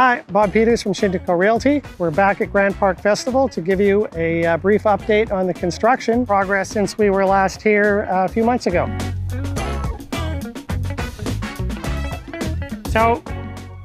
Hi, Bob Peters from Shindico Realty. We're back at Grant Park Festival to give you a uh, brief update on the construction progress since we were last here uh, a few months ago. So,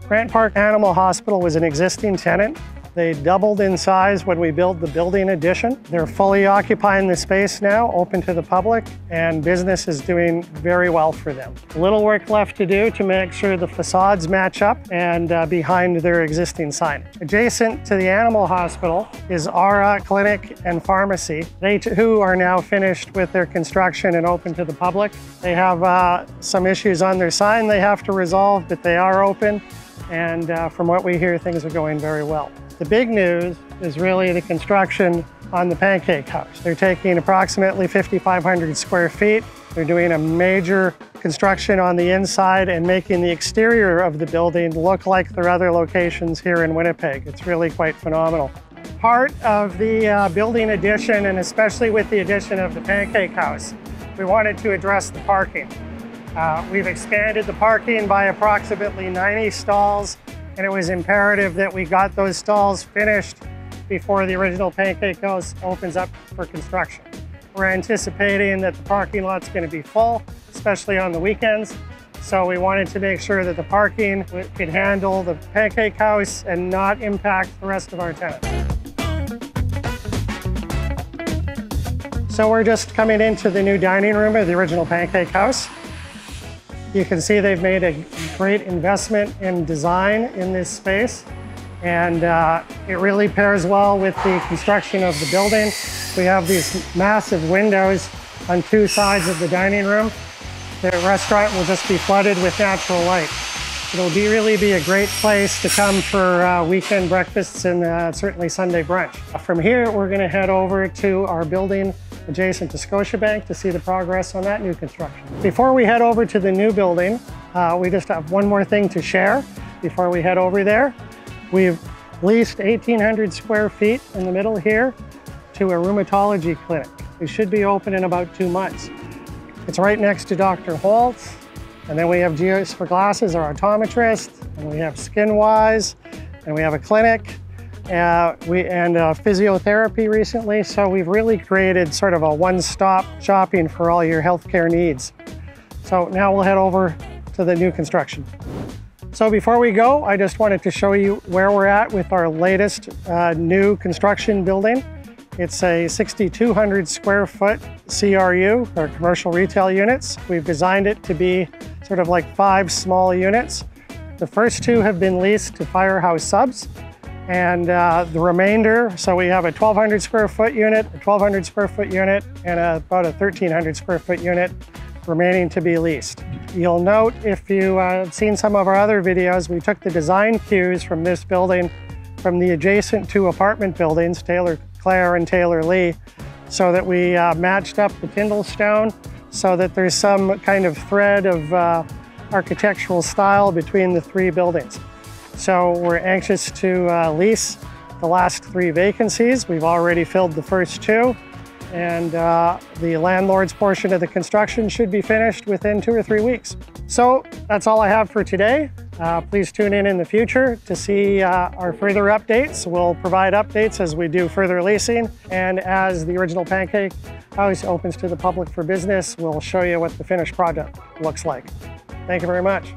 Grant Park Animal Hospital was an existing tenant they doubled in size when we built the building addition. They're fully occupying the space now, open to the public, and business is doing very well for them. A little work left to do to make sure the facades match up and uh, behind their existing sign. Adjacent to the animal hospital is Aura Clinic and Pharmacy. They too are now finished with their construction and open to the public. They have uh, some issues on their sign they have to resolve, but they are open. And uh, from what we hear, things are going very well. The big news is really the construction on the Pancake House. They're taking approximately 5,500 square feet. They're doing a major construction on the inside and making the exterior of the building look like their other locations here in Winnipeg. It's really quite phenomenal. Part of the uh, building addition, and especially with the addition of the Pancake House, we wanted to address the parking. Uh, we've expanded the parking by approximately 90 stalls and it was imperative that we got those stalls finished before the original Pancake House opens up for construction. We're anticipating that the parking lot's going to be full, especially on the weekends. So we wanted to make sure that the parking could handle the Pancake House and not impact the rest of our tenants. So we're just coming into the new dining room of the original Pancake House. You can see they've made a great investment in design in this space. And uh, it really pairs well with the construction of the building. We have these massive windows on two sides of the dining room. The restaurant will just be flooded with natural light. It'll be really be a great place to come for uh, weekend breakfasts and uh, certainly Sunday brunch. From here, we're gonna head over to our building adjacent to Scotiabank to see the progress on that new construction. Before we head over to the new building, uh, we just have one more thing to share before we head over there. We've leased 1,800 square feet in the middle here to a rheumatology clinic. It should be open in about two months. It's right next to Dr. Holt's. And then we have Geos for Glasses, our optometrist, and we have SkinWise, and we have a clinic uh, we, and uh, physiotherapy recently. So we've really created sort of a one-stop shopping for all your healthcare needs. So now we'll head over to the new construction. So before we go, I just wanted to show you where we're at with our latest uh, new construction building. It's a 6,200 square foot CRU, or commercial retail units. We've designed it to be sort of like five small units. The first two have been leased to Firehouse Subs, and uh, the remainder, so we have a 1,200 square foot unit, a 1,200 square foot unit, and a, about a 1,300 square foot unit remaining to be leased. You'll note if you've uh, seen some of our other videos, we took the design cues from this building from the adjacent two apartment buildings, Taylor Clare and Taylor Lee, so that we uh, matched up the Tyndall stone so that there's some kind of thread of uh, architectural style between the three buildings. So we're anxious to uh, lease the last three vacancies. We've already filled the first two and uh, the landlord's portion of the construction should be finished within two or three weeks. So that's all I have for today. Uh, please tune in in the future to see uh, our further updates. We'll provide updates as we do further leasing and as the original Pancake House opens to the public for business, we'll show you what the finished project looks like. Thank you very much.